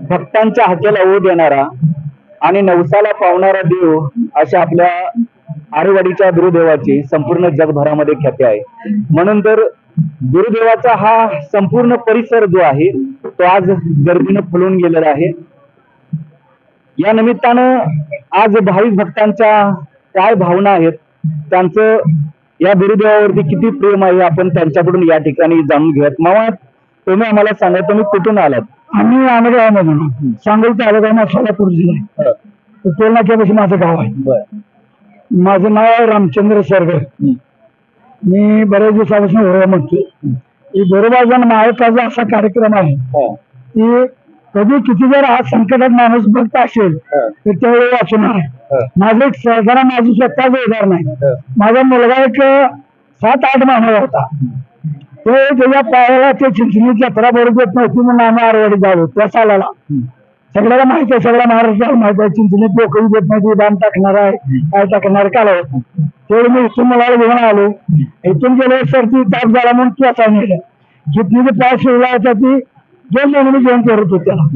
भक्तांच्या हाकेला ओ देणारा आणि नवसाला पावणारा देव अशा आपल्या आरेवाडीच्या गुरुदेवाची संपूर्ण जगभरामध्ये ख्याती आहे. म्हणून तर गुरुदेवाचा हा संपूर्ण परिसर जो आहे तो आज गर्दीनं फुलून गेलेला आहे. या निमित्तानं आज भाविक भक्तांच्या काय भावना आहेत त्यांचं या गुरुदेवावरती किती प्रेम आहे आपण त्यांच्याकडून या ठिकाणी जाणून घेऊयात. मामा तुम्ही आम्हाला सांगा तुम्ही कुठून आलात? आम्ही आमगावामधून सांगोल तालुका सोलापूर जिल्हा तर टोलनाक्यापाशी माझं गाव आहे. माझं नाव आहे रामचंद्र सरगर मी बऱ्याच दिवसापासून बरोबर म्हणतोय. की बरोबर महाराष्ट्राचा असा कार्यक्रम आहे. की कधी किती जर आज संकटात माणूस बघत असेल तर त्यावेळी वाचणार आहे. माझं एक जरा माझं स्वतःच उदाहरण आहे. माझा मुलगा एक सात आठ महिन्याचा होता. तो त्याच्या पायाला ते चिंचणी जत्रा बरोबर नव्हती म्हणून आम्ही आरवाडी जालो त्या सालाला. सगळ्याला माहिती आहे सगळ्या महाराष्ट्राला माहिती आहे. चिंचणी पोकळी देत नव्हती बांध टाकणार आहे काय टाकणार काला होत तेवढं मी इथून मुलाला घेऊन आलो. इथून गेलो सर्दी ताप झाला म्हणून तू असा नेलं. जिथली ते पाय शिवला होता ती दोन महिने घेऊन करत होत त्याला.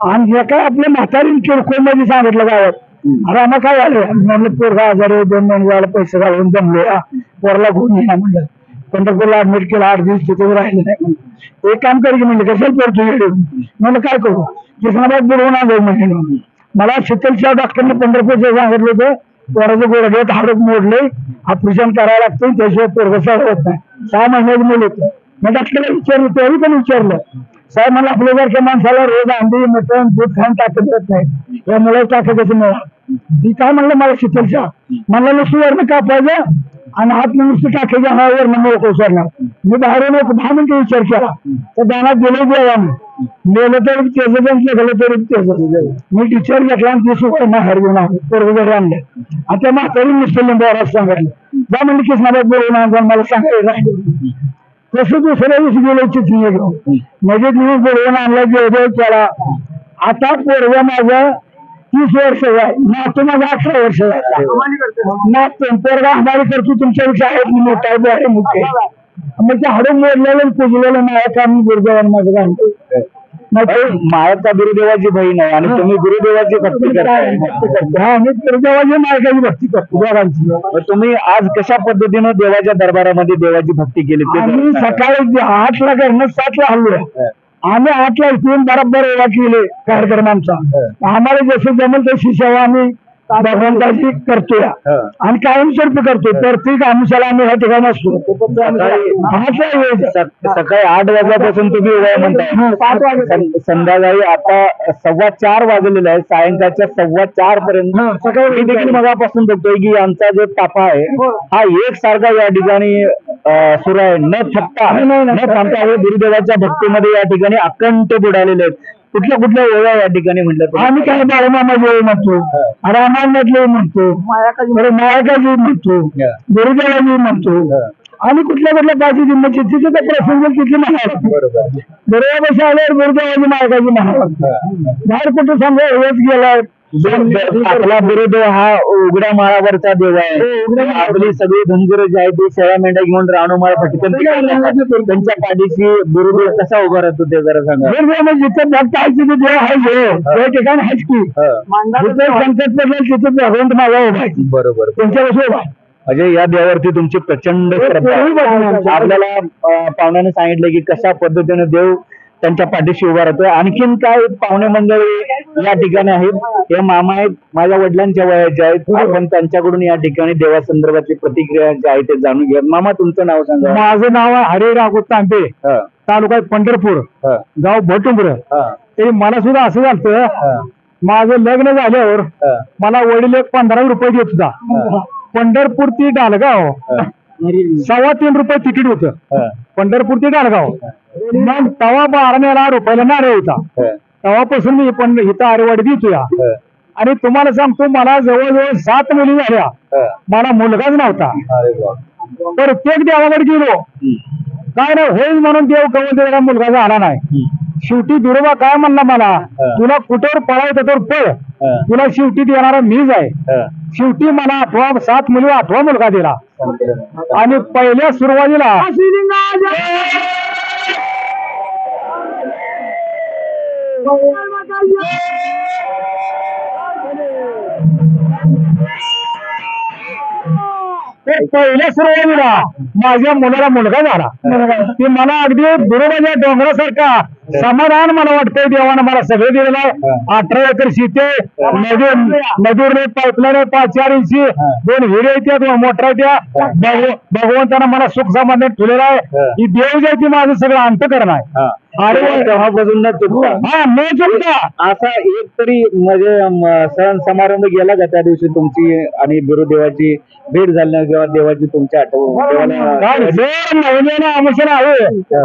आणि हे काय आपल्या म्हातारी किरकोळमध्ये सांगितलं गावात. अरे आम्हाला काय झालं? म्हणलं पोरगा आजार दोन महिने झाला पैसे घालून जमले. पोरला घेऊन येणार म्हणलं. पंढरपूरला ऍडमिट केलं आठ दिवस तिथे राहिले नाही एक काम कर की म्हणलं कशाला करतो म्हणलं काय करू? किसनाबाद बुडवून आलो म्हणजे मला शीतलच्या डॉक्टरने पंढरपूरचं सांगितलं होतं पोराचं गोडगेत हाडक मोडले ऑपरेशन करावं लागतं त्याशिवाय पोरग होत नाही. सहा महिन्याचं मुलं होतं. मग डॉक्टरला विचारलं त्यावेळी पण विचारलं. साहेब मला आपल्यासारख्या माणसाला रोज अंडी मटण दूध खाऊन टाकत येत नाही. या मुलाला ताकद कसं मिळाल ती काय म्हणलं मला शीतलच्या म्हणलं नुसतं वरण कापायचं आणि हात नुसतं टाकायचं हा वरण मोकळ सोडणार मी बाहेरून एक दहा मिनिटं विचार केला. तर दाना गेले देवाने नेलं तरी त्याचं त्यांचं गेलं तरी त्याचं मी टीचर घेतला आणि ती सुद्धा बाहेर घेऊन आलो. पोरग घरी आणलं. आणि त्या म्हातारी नुसतं लिंबावर सांगितलं जा म्हणजे किसनाबाद बोलून आणजा मला सांगायला तसं दुसऱ्या दिवशी गेलो चिठ्ठी घेऊन म्हणजे मी बोलवून आणला जेवढे त्याला आता पोरगा माझा तीस वर्ष नातू माझा अठरा वर्ष नातू पोरगा हमारी करतो तुमच्यापेक्षा आहे मी मोठा आहे मोठे मग ते हाडून मोडलेलं पुजलेलं नाही का मी गुरुदेवाने माझं ते मायाचा गुरुदेवाची बहीण आहे आणि तुम्ही गुरुदेवाची भक्ती करताय. हा मी गुरुदेवाची मालकाची भक्ती करतो मग तुम्ही आज कशा पद्धतीनं देवाच्या दरबारामध्ये देवाची भक्ती केली ते आम्ही. सकाळी आठला करणं सातला हल्लो आम्ही आठला इथून बरोबर ओळा केले कार्यक्रम आमचा आम्हाला जसं जमेल तशी सेवा आम्ही भगवंताची करतोय. आणि कायमस्वरूपी करतोय. प्रत्येक आमुषाला आम्ही ह्या ठिकाणी असतो. सकाळी- आठ वाजल्यापासून तुम्ही उभा म्हणताय. संध्याकाळी आता सव्वा चार वाजलेले आहे. सायंकाळच्या सव्वा चार पर्यंत सकाळी मी देखील मगापासून बघतोय की आमचा जो ताफा आहे हो. हा एक सारखा या ठिकाणी अं, सुरू आहे. न थकता नाही, नाही, न. थांबता हे गुरुदेवाच्या भक्तीमध्ये या ठिकाणी अकंठ बुडालेले आहेत. कुठल्या कुठल्या ओळ्या या ठिकाणी म्हटलं? आम्ही काय बाळमामा जेवळ म्हणतो? रामायणातले म्हणतो? बरं मायाकाजी म्हणतो? हं. गुरुदेवाजी म्हणतो? हं. आणि कुठल्या कुठल्या पाठी म्हणजे तिथे तर प्रसंग तिथले म्हणावं बरोबर. बरोबर आल्यावर गुरुदेवाची मार्गाची म्हणावं बाहेर कुठं समजा हेच गेला आपला गुरुदेव हा उघड्या माळावरचा देव आहे. हो. आपली सगळी धनगर जी आहे ती शेळ्या मेंढ्या घेऊन राणूमाळ पटकन त्यांच्या पाठीशी गुरुदेव कसा उभा राहतो ते जरा सांगा. गुरुदेव जिथे भक्त आहे तिथे देव आहे त्या ठिकाणी आहेच की जिथे संकट पडलं तिथे भगवंत माझा उभा आहे. बरोबर. त्यांच्यापासून उभा आहे. म्हणजे या देवावरती तुमची प्रचंड श्रद्धा आपल्याला पाहुण्याने सांगितलं की कशा पद्धतीने देव त्यांच्या पाठीशी उभा राहतोय. आणखीन काय पाहुणे मंडळी या ठिकाणी आहेत. हे मामा आहेत. माझ्या वडिलांच्या वयाचे आहेत. आपण त्यांच्याकडून या ठिकाणी देवासंदर्भातली प्रतिक्रिया जी आहे ते जाणून घ्या मामा तुमचं नाव सांगा. माझं नाव आहे हरे राघव तांबे. हा, तालुका पंढरपूर. हा, गाव भटुंबर. हा, तरी मला सुद्धा असं झालं हा, माझं लग्न झाल्यावर हा, मला वडील एक पंधरा रुपये देत होता. पंढरपूर ती डालगाव हा, सव्वा तीन रुपये तिकीट होतं. हा, पंढरपूर ते डालगाव मग तवा बारा रुपयाला नारळ होता. तेव्हापासून मी पण इथं आरेवाडी देतो या आणि तुम्हाला सांगतो मला जवळजवळ सात मुली झाल्या. मला मुलगाच नव्हता. प्रत्येक देवाकडे गेलो. काय नाही होईल म्हणून देव कवून त्याला मुलगा झाला नाही. शेवटी बिरोबा काय म्हणला मला. तुला कुठेवर पळायचं तर पळ. तुला शेवटी देणारा मीच आहे. हा. शेवटी मला आठवा सात मुली आठवा मुलगा दिला. आणि पहिल्या सुरुवातीला पहिल्या सुरुवातीला माझ्या मुलाला मुलगा झाला. ते मला अगदी बरोबर डोंगरासारखा समाधान मला वाटतंय देवानं मला सगळं दिलेलं आहे. अठरा एकर शेती. नदी नदीवर पाईपलाईन आहे पाच चार इंची दोन आहेत त्या, दोन मोटर त्या. भगव- भगवंतानं मला सुख समाधान ठेवलेलं आहे. ही. देव जे माझं सगळं अंतकरण आहे. अरे तेव्हापासून न चुकता. हा न चुकता. असा एक तरी म्हणजे सण समारंभ गेला का त्या दिवशी तुमची आणि गुरुदेवाची भेट झाली किंवा देवाची तुमची आठवण?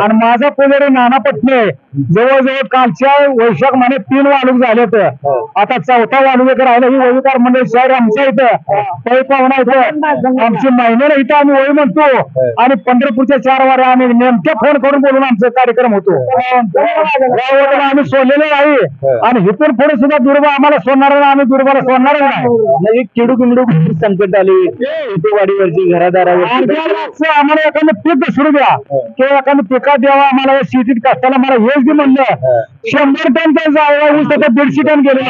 आणि माझा पुजारी नाना पटणे. जवळजवळ कालच्या वैशाख महिन्यात तीन वालूक झाले हो. आता चौथा वालुक राहिला. ही वैविकार मंडळ शहर आमच्या इथं. पै पाहुणा इथं. आमची महिन्याला इथं आम्ही वय म्हणतो. आणि पंढरपूरच्या चार वाऱ्या आम्ही नेमक्या फोन करून बोलून आमचा कार्यक्रम होतो. आम्ही सोडलेलो नाही. आणि इथून पुढे सुद्धा दुर्बा आम्हाला सोडणार नाही आम्ही दुर्बाला सोडणार नाही. किडूक मिडूक संकट आली. वाडीवरची घरादारावर अर्ध्या मागचं आम्हाला एखादं पीक सुरू द्या. किंवा एखादं पिकात द्यावा आम्हाला शेतीत कष्टाला मला हेच दे म्हणलं. शंभर टन जायला ऊस आता दीडशे टन गेले.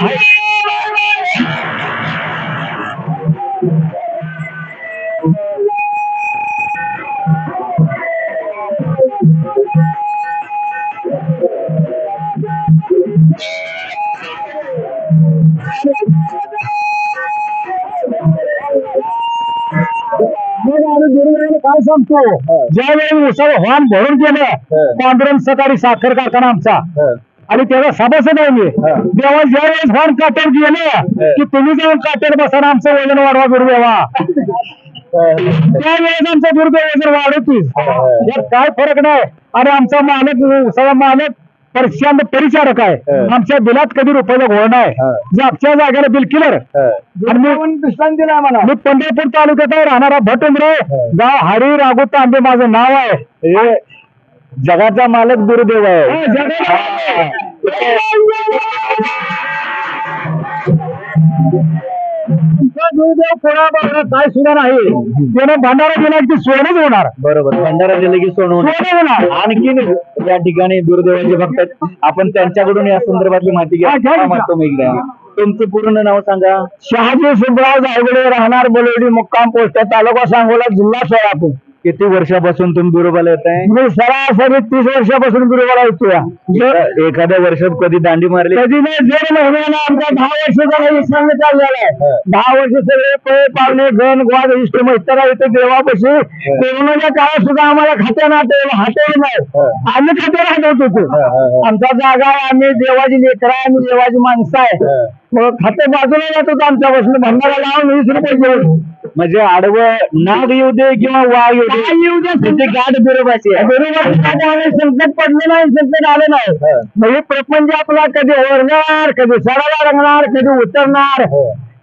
मग आम्ही गुरुवारी काय सांगतो. ज्यावेळी उसाला वाहन भरून गेलं पांढरण सकाळी साखर कारखाना आमचा. आणि त्याला सभासद आहे मी. तेव्हा ज्यावेळेस वाहन काट्यावर गेलं की तुम्ही जाऊन काट्यावर बसा आमचं वजन वाढवा गुरुदेवा. त्यावेळेस आमचं गुरुदेव वजन वाढवतीस यात काय फरक नाही. आणि आमचा मालक उसाचा मालक प्रशांत परिचारक आहे. आमच्या बिलात कधी रुपयाचा घोळ नाही. जागच्या जागेला बिल क्लिअर आणि मी विश्रांती दिला मला मी पंढरपूर तालुक्यात आहे राहणारा भट उमरे गाव हरी राघू तांबे माझं नाव आहे. हे जगाचा मालक गुरुदेव आहे. हा, काय सुद्धा नाही. त्यानं भंडारा दिला की सोनच होणार बरोबर. भंडारा दिले की सोनं होणार. सोनं होणार आणखीन या ठिकाणी गुरुदेवांचे भक्त आहेत. आपण त्यांच्याकडून या संदर्भातली माहिती घ्या. हा, मी एकदा. तुमचं पूर्ण नाव सांगा. शहाजी सुब्राव जायगडे राहणार बोलवडी मुक्काम पोस्ट तालुका सांगोला जिल्हा सोलापूर. किती वर्षापासून तुम्ही गुरुबाला येत आहे मी सरासरी तीस वर्षापासून गुरुवाला येतो या. एखाद्या वर्षात कधी दांडी मारली? कधी नाही दीड महिन्याला आमचा दहा वर्ष झाला चाललेला आहे दहा वर्ष सगळे पै पाहुणे गण गोवाद इष्ट मैत्र इथे देवापाशी. कोरोनाच्या काळात सुद्धा आम्हाला खात्या नाते हटवलं नाही. आम्ही खात्या हटवत होतो आमचा जागा आहे आम्ही देवाची लेकर आहे आम्ही देवाची माणसं आहे. मग खाते बाजूला जात होतो आमच्यापासून भंडारा लावून वीस रुपये घेऊन म्हणजे आडवं नाग येऊ दे किंवा वाघ येऊ दे. काय येऊ द्या त्याची गाठ बिरोबाची आहे. बरोबर संकट पडलं नाही संकट आलं नाही म्हणजे प्रपंच आपला कधी ओरणार कधी सडाला लागणार कधी उतरणार?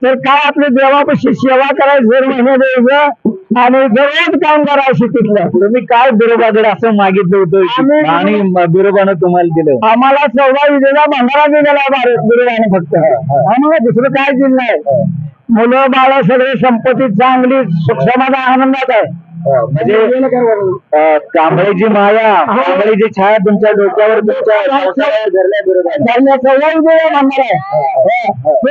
तर काय आपल्या देवापाशी सेवा करायची महिने द्यायचं आणि दररोज काम करायचं तिथलं तुम्ही काय बिरोबाकडे असं मागितलं होतं? आणि बिरोबानं तुम्हाला दिलं. आम्हाला चौदा विजेचा भंडारा दिलेला भारत गुरुवाने फक्त. आम्हाला दुसरं काय दिलं नाही. मुलं बाळ सगळे संपत्ती चांगली सुख समाधान आनंदात आहे. म्हणजे कांबळेची माया कांबळेची छाया तुमच्या डोक्यावर तुमच्या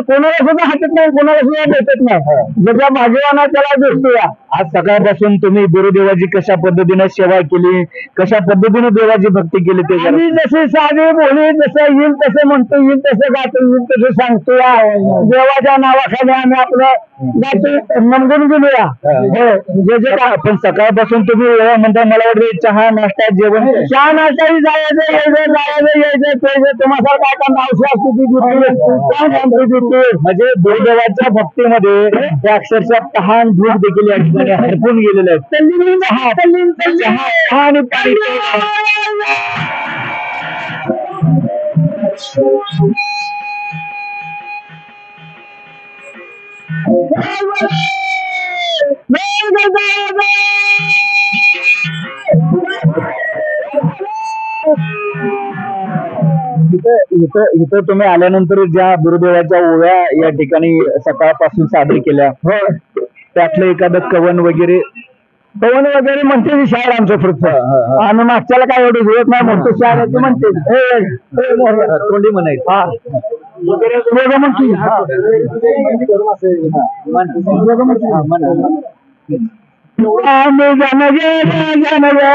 कोणाला सुद्धा हातात नाही कोणाला सुद्धा भेटत नाही. ज्याच्या भाग्यवाना त्याला दिसतो या. आज सकाळपासून तुम्ही गुरुदेवाची कशा पद्धतीने सेवा केली? कशा पद्धतीने देवाची भक्ती केली ते जसे साधे बोली जसं येईल तसं म्हणतो येईल तसं गातो येईल तसं सांगतो या. देवाच्या नावाखाली आम्ही आपलं गातो नमगून गेलो हो, जे जे पण सकाळपासून तुम्ही एवढं म्हणता मला वाटतं चहा नाश्ता जेवण. चहा नाश्ताही जायचं यायचं जायचं यायचं त्याचं तुम्हाला काय का मावशी असते ती काय देते. म्हणजे गुरुदेवाच्या भक्तीमध्ये ते अक्षरशः तहान भूक देखील या ठिकाणी हरपून गेलेले आहेत चहा आणि पाणी. इथं इथं इथं तुम्ही आल्यानंतर ज्या गुरुदेवाच्या ओव्या या ठिकाणी सकाळपासून सादर केल्या त्यातलं एखादं कवन वगैरे पवन वगैरे म्हणते शाळा आमचं फक्त आणि मागच्याला काय एवढं जुळत नाही म्हणतो शाळा म्हणते. हे, हे, तोंडी म्हणायचं हा दोघं म्हणते हा. दोघं म्हणते. आम्ही जनगे जनगे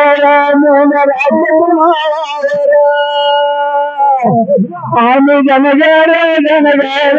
आम्ही जनगे जनगे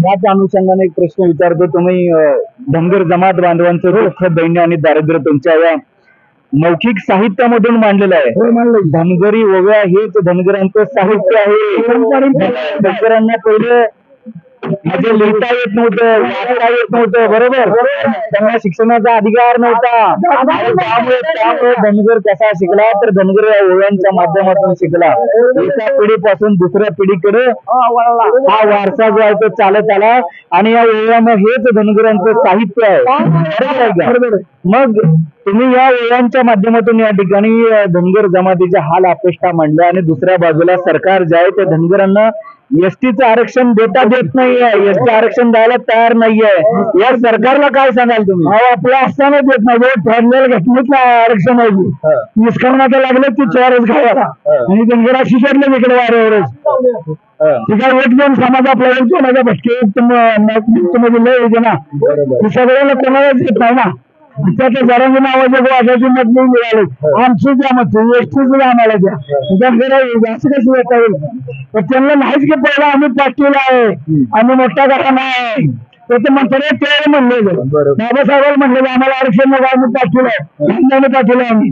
त्याच अनुषंगाने एक प्रश्न विचारतो. तुम्ही धनगर जमात बांधवांचं दुःख दैन्य आणि दारिद्र्य तुमच्या या मौखिक साहित्यामधून मांडलेलं आहे. म्हणलं धनगरी ओव्या हेच धनगरांचं साहित्य आहे धनगरांना पहिले म्हणजे लिहिता येत नव्हतं वाचता येत नव्हतं बरोबर? त्यांना शिक्षणाचा अधिकार नव्हता. त्यामुळे त्यामुळे धनगर कसा शिकला तर धनगर या ओव्यांच्या माध्यमातून शिकला. एका पिढीपासून दुसऱ्या पिढीकडे हा वारसा जो आहे तो चालत आला. आणि या ओव्यानं हेच धनगरांचं साहित्य आहे? मग तुम्ही या ओव्यांच्या माध्यमातून या ठिकाणी धनगर जमातीच्या हाल अपेष्टा मांडल्या. आणि दुसऱ्या बाजूला सरकार जे आहे ते धनगरांना एसटीचं आरक्षण देता देत नाहीये एसटी आरक्षण द्यायला तयार नाहीये या सरकारला काय सांगाल तुम्ही अहो, आपलं असताना देत नाही जे ठरलेलं घटनेतलं आरक्षण आहे ते. हा. निष्कामनाचं लागलं ती चोरच हा. आणि धनगरा शिकटलं इकडे वाऱ्यावरच हा. ते काय एक दोन समाज आपल्याला कोणाच्या भटके मध्ये लय ना हे सगळ्याला कोणालाच येत नाही ना त्याच्या जरांगी नावाच्या वाजाची मधली मिळाले. आमची द्या मग एसटीच आम्हाला द्या. धनगरा असं कसं येता येईल? तर त्यांना नाहीच की पहिला आम्ही पाटील आहे आम्ही मोठा घराणा आहे. तर ते म्हणतात ते म्हणले बरोबर. बाबासाहेबांना म्हणले आम्हाला आरक्षण नको आम्ही पाटील आहे. हिंदाने पाटील आहे आम्ही.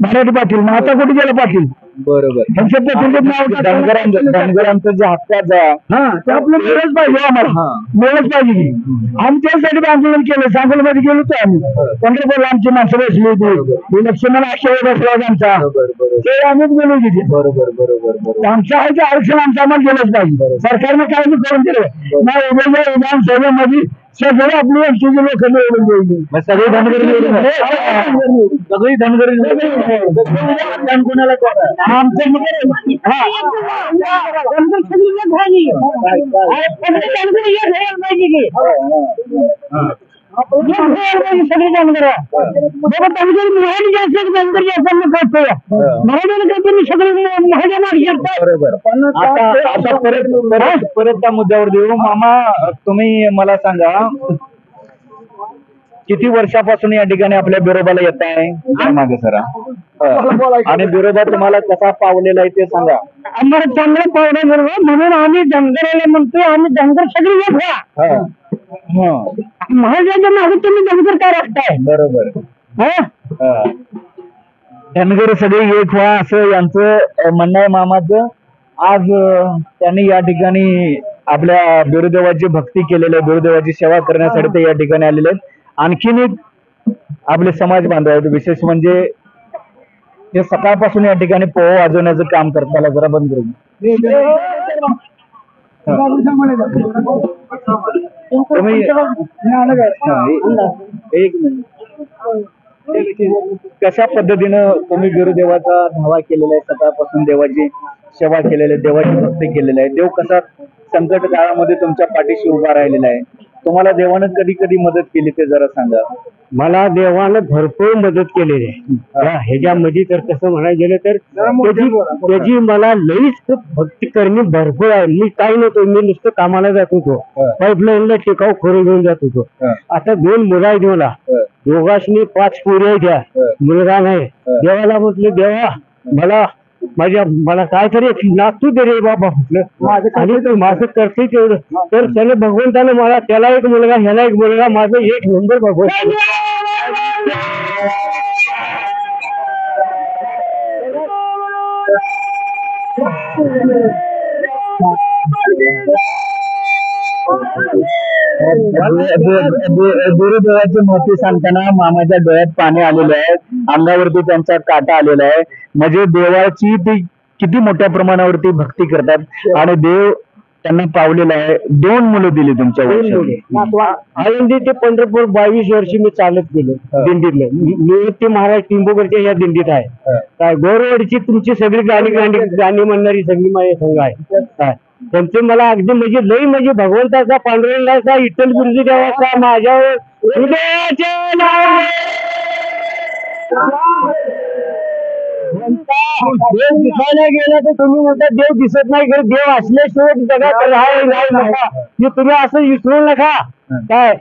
मराठी पाटील. मग आता कुठे गेलं पाटील? बरोबर. त्यांच्या पाटीलचं नाव काय? धनगरांचं धनगरांचं जे हक्काचं आहे, हा ते आपलं मिळच पाहिजे आम्हाला. हा. मिळच पाहिजे आम्ही त्यासाठी आंदोलन केलं. सांगोलमध्ये गेलो होतो आम्ही. पंढरपूरला आमची माणसं बसली होती. हे आशय बसला होता आमचा. बरोबर बरोबर. ते आम्हीच गेलो तिथे. बरोबर बरोबर बरोबर. आमचं आहे ते आरक्षण आमचं आम्हाला गेलंच पाहिजे. सरकारनं काय बी करून दिलं. नाही उमेदवार विधानसभेमध्ये सगळे आपली एमसीचे लोक निवडून मग सगळी धनगरी निवडून. सगळी धनगरी निवडून कोणाला? आमचं मग- हा. आमचं सगळी लोक भाजी. अरे, सगळे धनगरी एक व्हायला पाहिजे की. एक व्हायला पाहिजे सगळे धनगरी. बाबा धनगरी मराठी जास्त आहे, धनगरी जास्त आहे, मग कळतं. मराठीला काय तुम्ही सगळे मराठी मागे शकता. बरोबर आता आता परत परत परत त्या मुद्द्यावर देऊ मामा तुम्ही मला सांगा किती वर्षापासून या ठिकाणी आपल्या बिरोबाला येत आहे? मागे सरा आणि बिरोबा तुम्हाला कसा पावलेला आहे ते सांगा. आम्हाला चांगलं पावडं बरोबर. म्हणून आम्ही धनगराला म्हणतो आम्ही धनगर सगळी. हा. हा. महाराजांच्या मागे तुम्ही धनगर काय राखताय बरोबर. हा? हा. धनगर सगळे एक व्हा असं यांचं म्हणणं आहे मामाचं. आज त्यांनी या ठिकाणी आपल्या बिरुदेवाची भक्ती केलेली आहे. बिरुदेवाची सेवा करण्यासाठी ते या ठिकाणी आलेले आहेत. आणखीन एक आपले समाज बांधव आहेत विशेष म्हणजे ते सकाळपासून या ठिकाणी पोह वाजवण्याचं काम करतात. त्याला जरा बंद करून एक कशा पद्धतीनं तुम्ही गुरुदेवाचा धावा केलेला आहे? सकाळपासून देवाची सेवा केलेली आहे देवाची भक्ती केलेली आहे. देव कसा संकट काळामध्ये तुमच्या पाठीशी उभा राहिलेला आहे? तुम्हाला देवानं कधी कधी मदत केली ते जरा सांगा. मला देवानं भरपूर मदत केलेली. आहे ह्याच्यामध्ये तर कसं म्हणायला गेलं तर त्याची त्याची मला लईच भक्ती करणे भरपूर आहे. मी काही नव्हतो मी नुसतं कामाला जात होतो. पाईपलाईनला टिकाव खोरे घेऊन जात होतो. आता दोन मुलं आहेत मला. दोघांनी पाच पोरी हा. मुलगा नाही. देवाला म्हटलं देवा मला माझ्या मला काहीतरी एक नातू दे रे बाबा म्हटलं. आणि तो माझं करते तेवढं. तर त्याने भगवंतानं मला त्याला एक मुलगा ह्याला एक मुलगा माझं एक नंबर भगवंत. गुरुदेवाची महती सांगताना मामाच्या डोळ्यात पाणी आलेलं आहे. अंगावरती त्यांचा काटा आलेला आहे. म्हणजे देवाची ती किती मोठ्या प्रमाणावरती भक्ती करतात. आणि देव त्यांना पावलेला आहे. दोन मुलं दिली तुमच्या आळंदी ते पंढरपूर बावीस वर्षी मी चालत गेलो. दिंडीतले. मी ते महाराज टिंबोगडच्या या दिंडीत आहे. काय गौरवाडीची तुमची सगळी गाणी गाणी गाणी म्हणणारी सगळी माझ्या संघ आहे. त्यांचे मला अगदी म्हणजे लई म्हणजे भगवंताचा पांडुरंगाचा इटल गुरुजी देवाचा माझ्यावर देव दिसायला गेला तर तुम्ही म्हणता देव दिसत नाही खरं देव असल्याशिवाय जगात राहायला नाही तुम्ही असं विसरू नका. काय?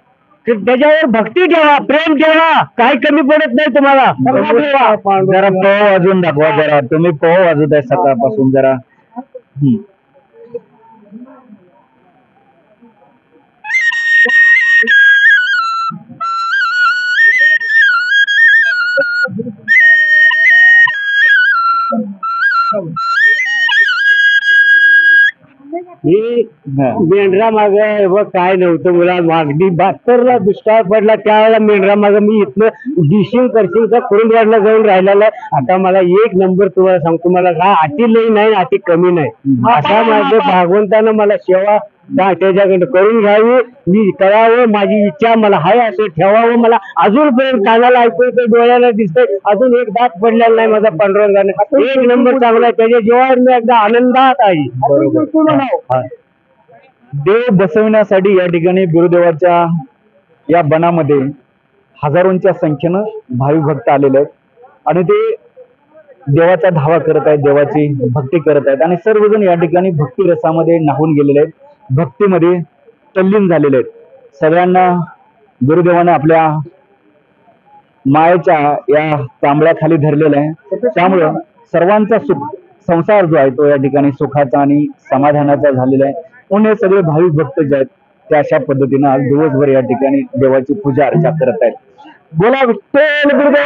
त्याच्यावर भक्ती ठेवा प्रेम ठेवा. काही कमी पडत नाही तुम्हाला. जरा पोह वाजून दाखवा जरा. तुम्ही पोह वाजवत आहे सकाळपासून जरा. मी. मेंढरा माग व काय नव्हतं मला मागणी बहात्तरला दुष्काळ पडला त्यावेळेला मेंढरा माग मी इथनं डिशिंग करशिंगचा कुरुंदवाडला जाऊन राहिलेला आहे. आता मला एक नंबर तुम्हाला सांगतो मला काय अति लई नाही अति कमी नाही अशा माझं भागवंतानं मला सेवा त्याच्याकडे करून घ्यावी. मी करावं माझी इच्छा मला हाय असं ठेवावं. मला अजूनपर्यंत कानाला ऐकू डोळ्याला दिसतंय. अजून एक दात पडलेला नाही माझा पांडुरंगाने. एक नंबर चांगला आहे. त्याच्या जेव्हा मी एकदा आनंदात आहे. देव बसविण्यासाठी या ठिकाणी गुरुदेवाच्या या बनामध्ये हजारोंच्या संख्येनं भाविक भक्त आलेले आहेत. आणि ते देवाचा धावा करत आहेत देवाची भक्ती करत आहेत. आणि सर्वजण या ठिकाणी भक्ती रसामध्ये नाहून गेलेले आहेत. भक्तीमध्ये तल्लीन झालेले आहेत. सगळ्यांना गुरुदेवाने आपल्या मायेच्या या तांबड्याखाली धरलेलं आहे. त्यामुळं सर्वांचा सुख संसार जो आहे तो या ठिकाणी सुखाचा आणि समाधानाचा झालेला आहे. म्हणून हे सगळे भाविक भक्त जे आहेत ते अशा पद्धतीनं आज दिवसभर या ठिकाणी देवाची पूजा अर्चा करत आहेत. बोला विठ्ठल गुरुदेव.